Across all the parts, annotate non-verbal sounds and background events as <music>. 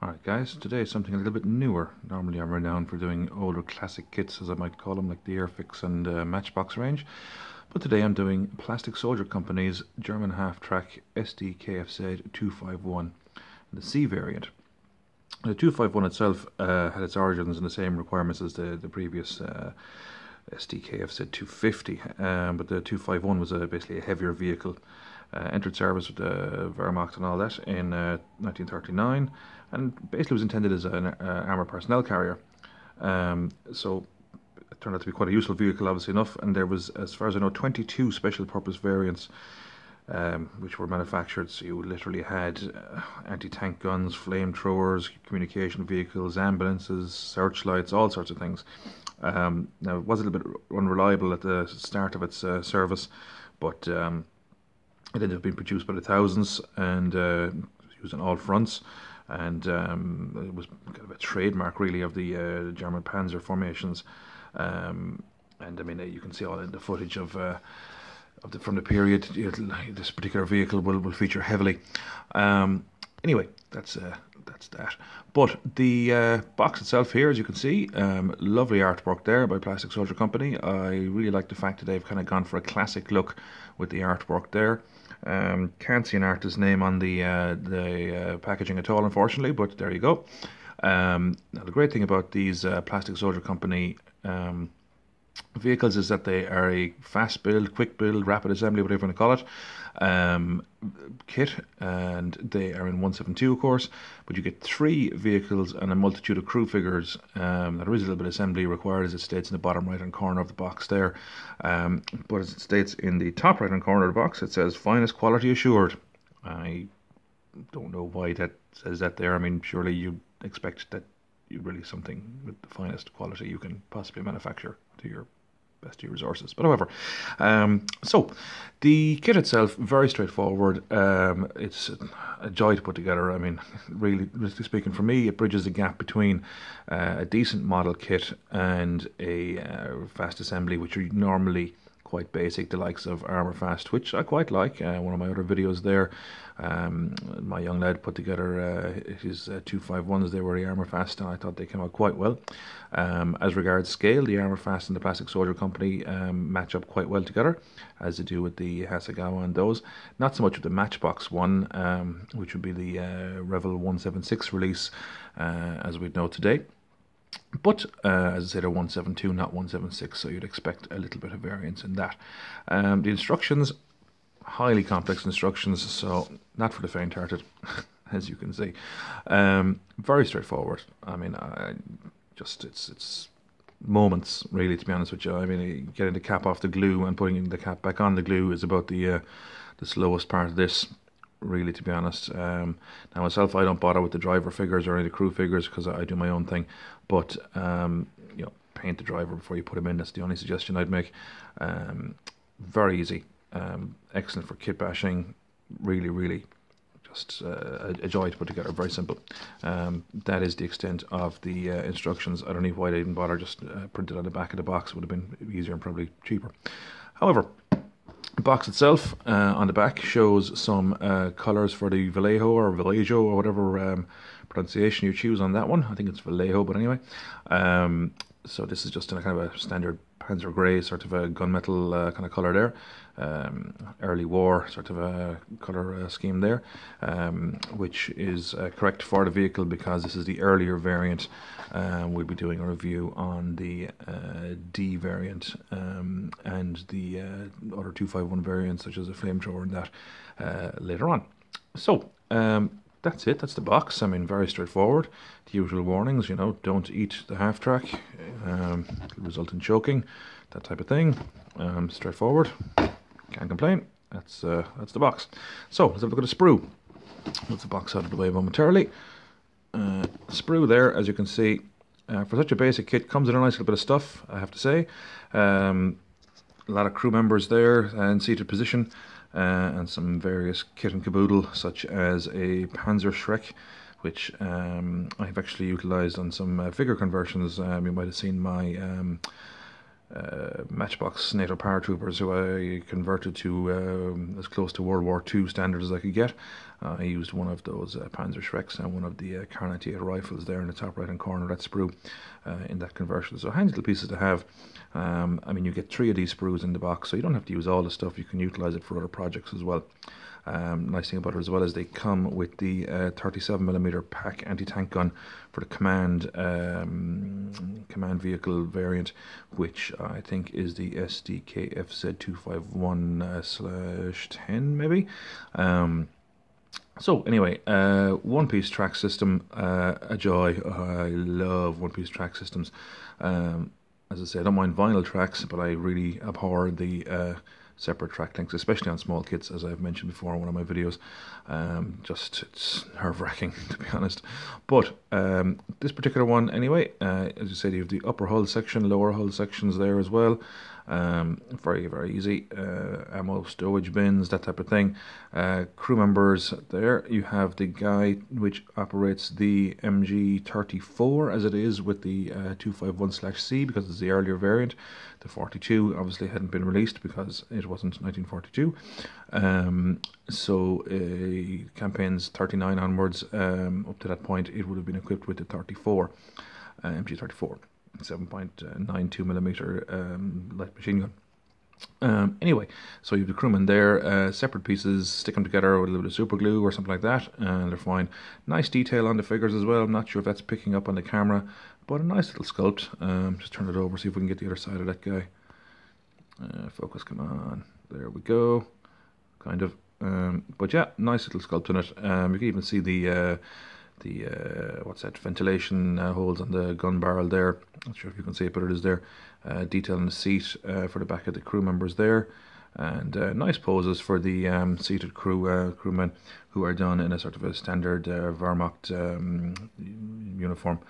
Alright guys, today something a little bit newer. Normally I'm renowned for doing older classic kits as I might call them like the Airfix and uh, Matchbox range. But today I'm doing Plastic Soldier Company's German half-track SDKFZ 251, the C variant. The 251 itself uh, had its origins in the same requirements as the, the previous uh, SDKFZ 250, um, but the 251 was a, basically a heavier vehicle uh, entered service with the Wehrmacht and all that in uh, 1939, and basically was intended as an uh, armored personnel carrier. Um, so it turned out to be quite a useful vehicle, obviously enough. And there was, as far as I know, 22 special purpose variants. Um, which were manufactured. So you literally had uh, anti-tank guns, flamethrowers, communication vehicles, ambulances, searchlights, all sorts of things. Um, now it was a little bit unreliable at the start of its uh, service, but um, it ended up being produced by the thousands and uh, used on all fronts. And um, it was kind of a trademark, really, of the uh, German Panzer formations. Um, and I mean, you can see all in the footage of uh, of the from the period. This particular vehicle will, will feature heavily. Um, anyway, that's uh, that's that. But the uh, box itself here, as you can see, um, lovely artwork there by Plastic Soldier Company. I really like the fact that they've kind of gone for a classic look with the artwork there. Um, can't see an artist's name on the uh, the uh, packaging at all, unfortunately, but there you go. Um, now the great thing about these uh, Plastic Soldier Company um, vehicles is that they are a fast build, quick build, rapid assembly, whatever you want to call it, um, kit, and they are in 172, of course. But you get three vehicles and a multitude of crew figures. Um, there is a little bit of assembly required, as it states in the bottom right hand corner of the box there. Um, but as it states in the top right hand corner of the box, it says finest quality assured. I don't know why that says that there. I mean, surely you expect that you release something with the finest quality you can possibly manufacture to your best of your resources. But however, um, so the kit itself very straightforward. Um, it's a joy to put together. I mean, <laughs> really, really speaking, for me, it bridges the gap between uh, a decent model kit and a uh, fast assembly, which are normally quite basic, the likes of Armourfast, which I quite like. Uh, one of my other videos there, um, my young lad put together uh, his uh, 251s, they were the Armourfast, and I thought they came out quite well. Um, as regards scale, the Armourfast and the Plastic Soldier Company um, match up quite well together, as they do with the Hasegawa and those. Not so much with the Matchbox one, um, which would be the uh, Revell 176 release, uh, as we know today. But uh, as I said, a 172, not 176, so you'd expect a little bit of variance in that. Um, the instructions, highly complex instructions, so not for the faint-hearted, <laughs> as you can see. Um, very straightforward. I mean, I just it's it's moments really, to be honest with you. I mean, getting the cap off the glue and putting the cap back on the glue is about the uh, the slowest part of this really, to be honest. Um, now myself, I don't bother with the driver figures or any of the crew figures because I, I, do my own thing. But um, you know, paint the driver before you put him in. That's the only suggestion I'd make. Um, very easy, um, excellent for kit bashing. Really, really, just uh, a, joy to put together. Very simple. Um, that is the extent of the uh, instructions. I don't know why they didn't bother just uh, printed on the back of the box. It would have been easier and probably cheaper. However, box itself uh, on the back shows some uh, colours for the Vallejo or Vallejo or whatever um, pronunciation you choose on that one. I think it's Vallejo, but anyway. Um, so this is just in a kind of a standard Panzer Grey sort of a gunmetal uh, kind of colour there. Um, early war sort of a colour uh, scheme there, um, which is uh, correct for the vehicle because this is the earlier variant. Um, we'll be doing a review on the uh, D variant um, and the uh, other 251 variants, such as a flamethrower and that, uh, later on. So, um, that's it. That's the box. I mean, very straightforward. The usual warnings, you know, don't eat the half track, um, result in choking, that type of thing. Um, straightforward. Can't complain. That's uh, that's the box. So let's have a look at the sprue. Put the box out of the way momentarily. Uh, sprue there, as you can see, uh, for such a basic kit, comes in a nice little bit of stuff. I have to say. Um, a lot of crew members there in seated position uh, and some various kit and caboodle such as a Panzerschreck which um, I've actually utilised on some uh, figure conversions. Um, you might have seen my um, uh, Matchbox NATO paratroopers who I converted to um, as close to World War II standards as I could get. Uh, I used one of those uh, Panzer Schrecks and one of the uh, Kar 98 rifles there in the top right hand corner that sprue uh, in that conversion. So handy little pieces to have. Um, I mean, you get three of these sprues in the box, so you don't have to use all the stuff. You can utilize it for other projects as well. Um, nice thing about it as well is they come with the 37mm uh, Pak anti-tank gun for the command um, command vehicle variant, which I think is the SDKFZ251 uh, slash 10 maybe. Um, so anyway, uh, one piece track system, uh, a joy. I love one piece track systems. Um, as I say, I don't mind vinyl tracks, but I really abhor the uh, separate track links, especially on small kits, as I've mentioned before in one of my videos. Um, just it's nerve wracking <laughs> to be honest. But um, this particular one, anyway, uh, as you said, you have the upper hull section, lower hull sections there as well. Um, very, very easy. Uh, ammo stowage bins, that type of thing. Uh, crew members there. You have the guy which operates the MG34 as it is with the uh, 251/C because it's the earlier variant. The 42 obviously hadn't been released because it wasn't 1942. Um, so uh, campaigns 39 onwards um, up to that point, it would have been equipped with the 34 uh, MG34. 7.92 millimeter um, light machine gun. Um, anyway, so you have the crewmen there, uh, separate pieces, stick them together with a little bit of super glue or something like that, and they're fine. Nice detail on the figures as well. I'm not sure if that's picking up on the camera, but a nice little sculpt. Um, just turn it over, see if we can get the other side of that guy. Uh, focus, come on. There we go. Kind of. Um, but yeah, nice little sculpt in it. Um, you can even see the uh, the uh, what's that ventilation uh, holes on the gun barrel there. Not sure if you can see it, but it is there. Uh, detail on the seat uh, for the back of the crew members there, and uh, nice poses for the um, seated crew uh, crewmen who are done in a sort of a standard Wehrmacht um, uniform.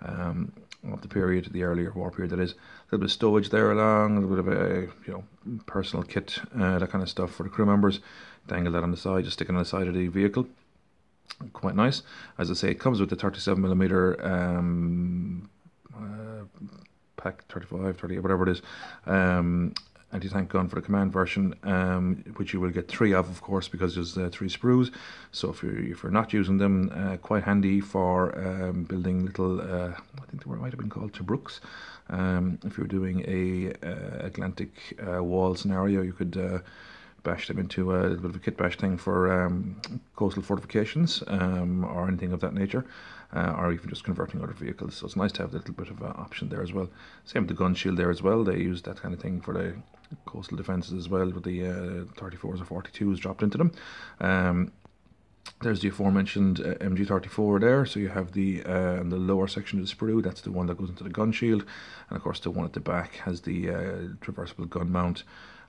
Um, of the period, the earlier war period, that is. A little bit of stowage there along, a little bit of a you know personal kit, that kind of stuff for the crew members. Dangle that on the side, just sticking on the side of the vehicle quite nice. As I say, it comes with the 37 millimeter um, uh, Pak 35, 30, whatever it is. Um, anti-tank gun for the command version, um, which you will get three of, of course, because there's uh, three sprues. So if you're, if you're not using them, uh, quite handy for um, building little, uh, I think they might have been called Tobruks. Um, if you're doing a uh, Atlantic uh, wall scenario, you could uh, bash them into a little bit of a kit bash thing for um, coastal fortifications um, or anything of that nature, uh, or even just converting other vehicles. So it's nice to have a little bit of an option there as well. Same with the gun shield there as well. They use that kind of thing for the coastal defences as well, with the uh, 34s or 42s dropped into them. Um, there's the aforementioned uh, MG34 there, so you have the uh, the lower section of the sprue, that's the one that goes into the gun shield, and of course the one at the back has the uh, traversable gun mount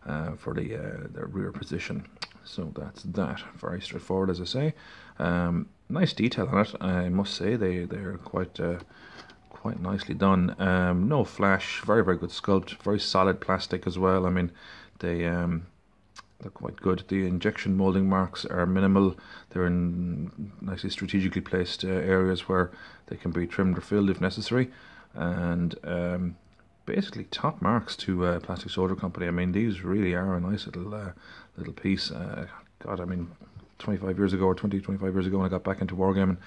uh, for the, uh, the rear position. So that's that. Very straightforward, as I say. Um, nice detail on it, I must say. They they're quite uh, quite nicely done. Um, no flash. Very very good sculpt. Very solid plastic as well. I mean, they um, they're quite good. The injection molding marks are minimal. They're in nicely strategically placed uh, areas where they can be trimmed or filled if necessary. And um, basically top marks to uh, Plastic Soldier Company. I mean, these really are a nice little uh, little piece. Uh, God, I mean, 25 years ago or 20, 25 years ago when I got back into wargaming,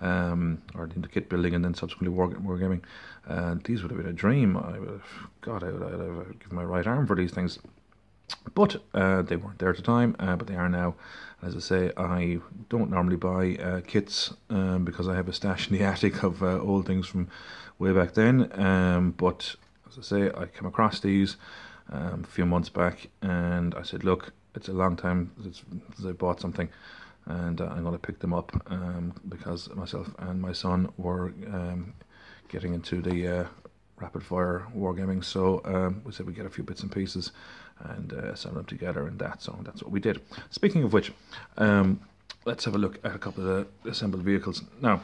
um, or into kit building and then subsequently war, wargaming, uh, these would have been a dream. I would have, God, I would, I would have given my right arm for these things. But uh, they weren't there at the time, uh, but they are now. As I say, I don't normally buy uh, kits um, because I have a stash in the <laughs> attic of uh, old things from way back then. Um, but as I say, I came across these um, a few months back, and I said, look, it's a long time since I bought something, and uh, I'm going to pick them up um, because myself and my son were um, getting into the uh, rapid fire wargaming. So um, we said we'd get a few bits and pieces and uh, send them together, and that. So that's what we did. Speaking of which. Um, let's have a look at a couple of the assembled vehicles. Now,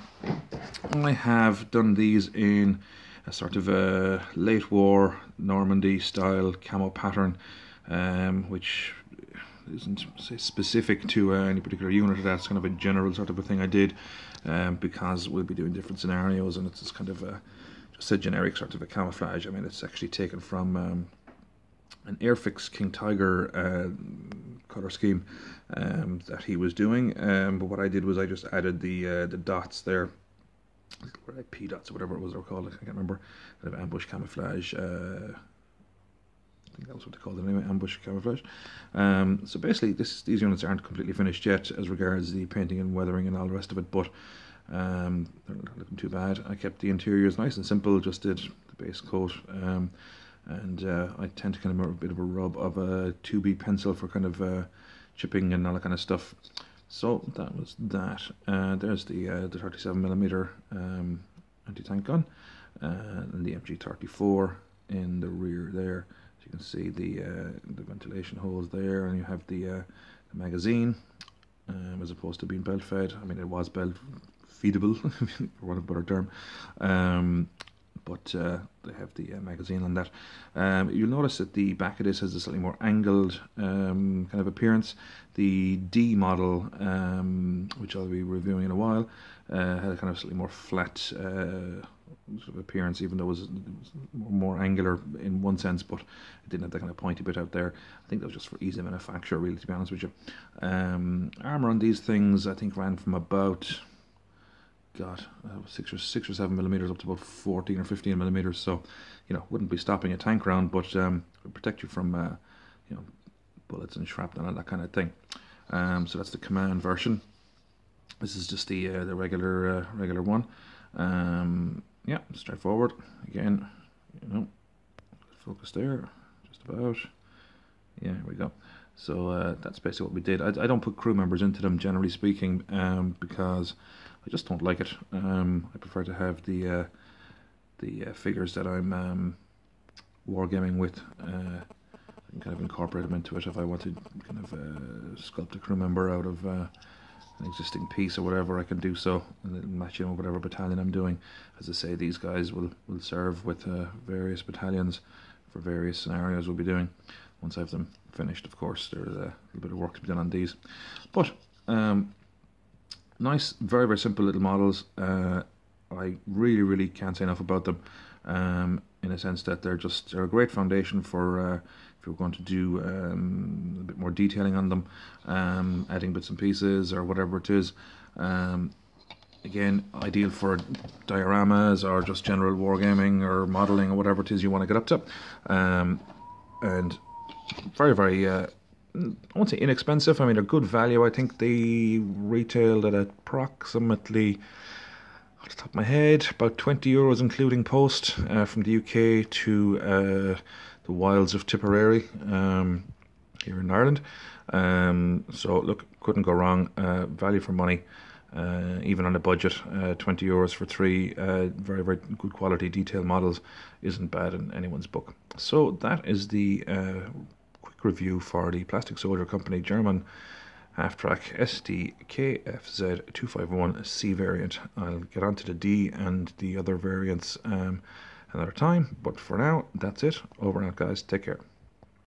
I have done these in a sort of a late war Normandy style camo pattern, um, which isn't specific to uh, any particular unit. That's kind of a general sort of a thing I did um, because we'll be doing different scenarios, and it's just kind of a, just a generic sort of a camouflage. I mean, it's actually taken from um, an Airfix King Tiger uh, color scheme um, that he was doing. Um, but what I did was I just added the uh, the dots there, like P dots or whatever it was they were called. I can't remember. Kind of ambush camouflage. Uh, I think that was what they called it anyway, ambush camouflage. Um, so basically, this these units aren't completely finished yet as regards the painting and weathering and all the rest of it, but um, they're not looking too bad. I kept the interiors nice and simple, just did the base coat. Um, and uh, I tend to kind of have a bit of a rub of a 2B pencil for kind of uh, chipping and all that kind of stuff. So that was that. Uh, there's the uh, the 37 millimeter um, anti-tank gun uh, and the MG34 in the rear there. So you can see the uh, the ventilation holes there, and you have the, the magazine um, as opposed to being belt fed. I mean, it was belt feedable, <laughs> for want of a better term. Um, but uh, they have the uh, magazine on that. Um, you'll notice that the back of this has a slightly more angled um, kind of appearance. The D model, um, which I'll be reviewing in a while, uh, had a kind of slightly more flat uh, sort of appearance, even though it was, more angular in one sense, but it didn't have that kind of pointy bit out there. I think that was just for ease of manufacture, really, to be honest with you. Um, armor on these things, I think, ran from about God, uh, six or six or seven millimeters up to about fourteen or fifteen millimeters. So, you know, wouldn't be stopping a tank round, but um, protect you from, uh, you know, bullets and shrapnel and that kind of thing. Um, so that's the command version. This is just the uh, the regular uh, regular one. Um, yeah, straightforward. Again, you know, focus there, just about. Yeah, here we go. So uh, that's basically what we did. I, I, don't put crew members into them, generally speaking, um, because I just don't like it. Um, I prefer to have the uh, the uh, figures that I'm um, wargaming with. Uh, and kind of incorporate them into it if I want to kind of uh, sculpt a crew member out of uh, an existing piece or whatever. I can do so and match it with whatever battalion I'm doing. As I say, these guys will will serve with various battalions for various scenarios we'll be doing. Once I have them finished, of course, there's a little bit of work to be done on these. But um, nice, very, very simple little models. Uh, I really, really can't say enough about them um, in a sense that they're just they're a great foundation for uh, if you're going to do um, a bit more detailing on them, um, adding bits and pieces or whatever it is. Um, again, ideal for dioramas or just general wargaming or modeling or whatever it is you want to get up to. Um, and very, very uh, I won't say inexpensive. I mean, they're good value. I think they retailed at approximately, off the top of my head, about 20 euros, including post uh, from the UK to uh, the wilds of Tipperary um, here in Ireland. Um, so, look, couldn't go wrong. Uh, value for money. Uh, even on a budget, uh, 20 euros for three uh, very, very good quality detail models isn't bad in anyone's book. So that is the quick review for the Plastic Soldier Company German half-track SDKFZ251C variant. I'll get onto the D and the other variants um, another time, but for now, that's it. Over and out, guys. Take care.